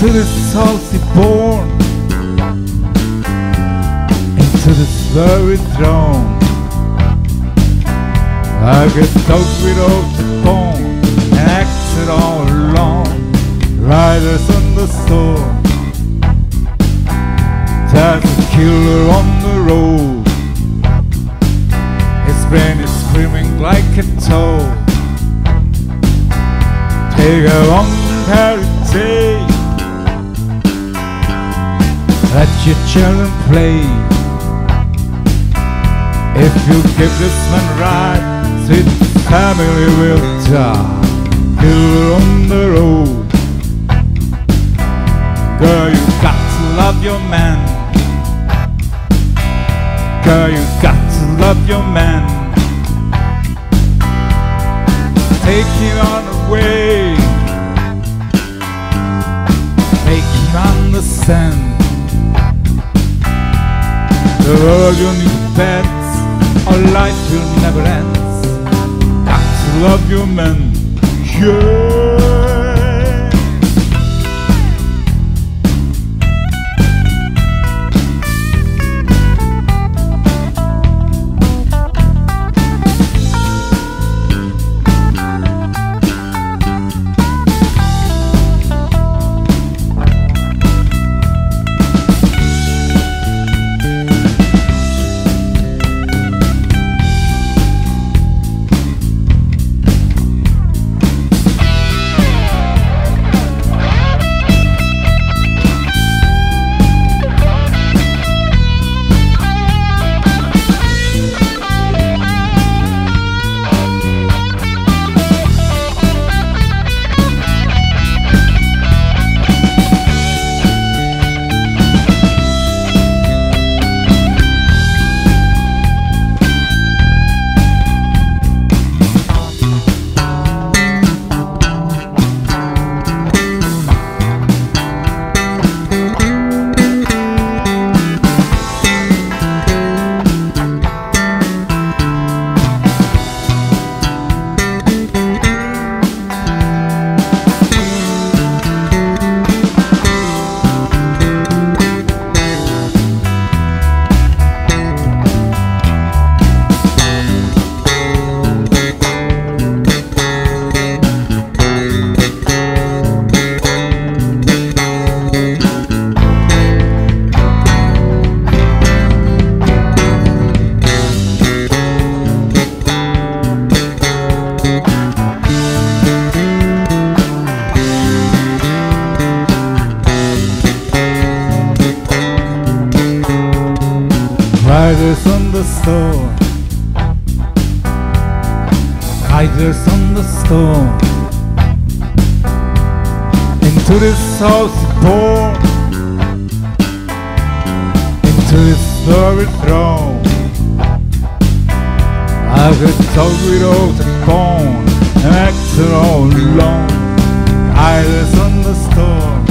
he born into this very throne. Like a dog without a bone, and acted all alone. Riders on the storm. There's a killer on the road. His brain is screaming like a toad. Take a long day. Let your children play. If you give this man right, sweet family will die. Killer on the road. Girl, you got to love your man. Girl, you got to love your man. Take him on the way. Make him understand. The world you need beds, or life will never end. To love your man. Yeah. The storm. Riders on the storm. Into this house born. Into this glory throne. I could talk without a bone and all alone. Riders on the storm.